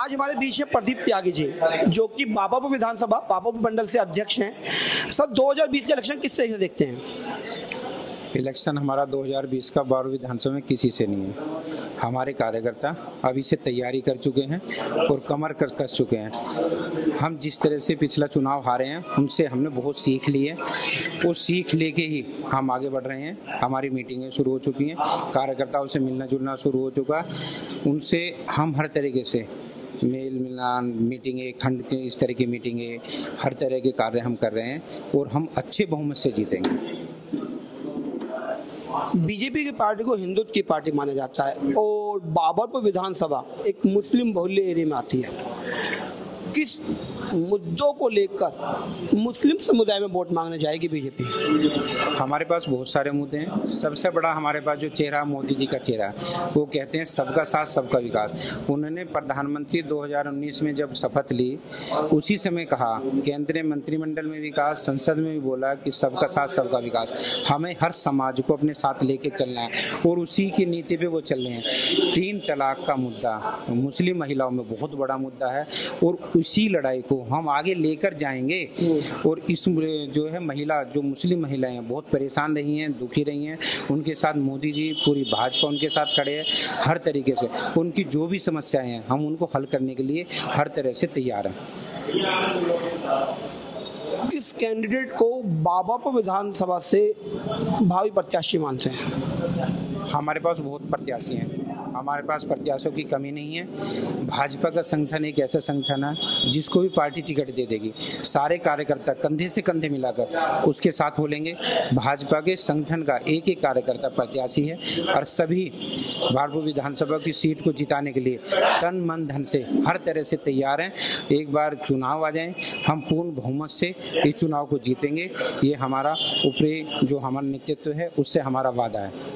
आज हमारे बीच है प्रदीप त्यागी जी, जो कि बाबापुर विधानसभा, बाबापुर मंडल से अध्यक्ष हैं। सर 2020 के इलेक्शन किस से देखते हैं? इलेक्शन हमारा 2020 का बारह विधानसभा में किसी से नहीं है। हमारे कार्यकर्ता अभी से तैयारी कर चुके हैं और कमर कर, कस चुके हैं। हम जिस तरह से पिछला चुनाव हारे हैं, उनसे हमने बहुत सीख ली है। उस सीख लेके ही हम आगे बढ़ रहे हैं। हमारी मीटिंगें शुरू हो चुकी हैं। कार्यकर्ताओं से मिलना जुलना शुरू हो चुका। उनसे हम हर तरीके से मेल मिलान, मीटिंगें, खंड के इस तरह की मीटिंगें, हर तरह के कार्य हम कर रहे हैं और हम अच्छे बहुमत से जीतेंगे। बीजेपी की पार्टी को हिंदुत्व की पार्टी माना जाता है और बाबरपुर विधानसभा एक मुस्लिम बहुल्य एरिया में आती है। किस मुद्दों को लेकर मुस्लिम समुदाय में वोट मांगने जाएगी बीजेपी। हमारे पास बहुत सारे मुद्दे हैं। सबसे बड़ा हमारे पास जो चेहरा मोदी जी का चेहरा वो कहते हैं सबका साथ, सबका विकास। उन्होंने प्रधानमंत्री 2019 में जब शपथ ली, उसी समय कहा, केंद्रीय मंत्रिमंडल में विकास, संसद में भी बोला कि सबका साथ, सबका विकास। हमें हर समाज को अपने साथ लेके चलना है और उसी की नीति पे वो चल रहे हैं। तीन तलाक का मुद्दा, मुस्लिम महिलाओं में बहुत बड़ा मुद्दा है और उसी लड़ाई को हम आगे लेकर जाएँगे। और इस जो है महिला जो मुस्लिम महिलाएँ हैं बहुत परेशान रही हैं दुखी रही हैं। उनके साथ मोदी जी पूरी भाजपा उनके साथ खड़े हैं हर तरीके से। उनकी जो भी समस्याएँ हैं हम उनको हल करने के लिए हर तरह से तैयार हैं। किस कैंडिडेट को बाबापुर विधानसभा से भावी प्रत्याशी मानते हैं। हमारे पास बहुत प्रत्याशी हैं। हमारे पास प्रत्याशियों की कमी नहीं है। भाजपा का संगठन एक ऐसा संगठन है, जिसको भी पार्टी टिकट दे देगी। सारे कार्यकर्ता कंधे से कंधे मिलाकर उसके साथ बोलेंगे, भाजपा के संगठन का एक एक कार्यकर्ता प्रत्याशी है और सभी भाजपा विधानसभा की सीट को जिताने के लिए तन, मन, धन से हर तरह से तैयार हैं। एक बार चुनाव आ जाए, हम पूर्ण बहुमत से इस चुनाव को जीतेंगे। ये हमारा ऊपरी जो हमारा नेतृत्व है, उससे हमारा वादा है।